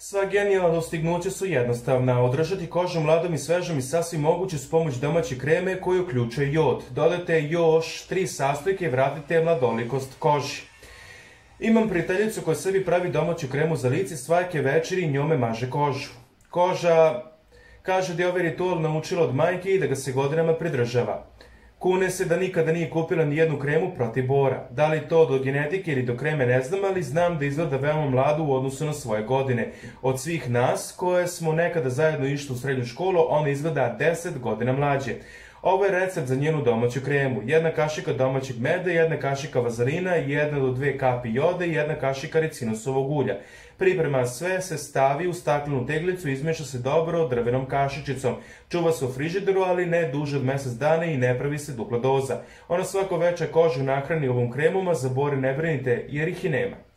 Sva genijalna dostignuća su jednostavna. Održati kožu mladom i svežom i sasvim moguće s pomoć domaće kreme koju uključuje jod. Dodajte još tri sastojke i vratite mladolikost koži. Imam prijateljicu koja sebi pravi domaću kremu za lice, svake večeri i njome maže kožu. Koža kaže da je ovaj ritual naučila od majke i da ga se godinama pridržava. Kune se da nikada nije kupila ni jednu kremu protiv bora. Da li to do genetike ili do kreme ne znam, ali znam da izgleda veoma mladu u odnosu na svoje godine. Od svih nas koje smo nekada zajedno išli u srednju školu, ona izgleda 10 godina mlađe. Ovo je recept za njenu domaću kremu. Jedna kašika domaćeg meda, jedna kašika vazalina, jedna do dve kapi jode i jedna kašika ricinosovog ulja. Priprema sve se stavi u staklenu teglicu i izmeša se dobro drvenom kašičicom. Čuva se u frižideru, ali ne duže od mjesec dana i ne pravi se dupla doza. Ona svako večer kožu nahrani ovom kremom, a za bore ne brinite jer ih i nema.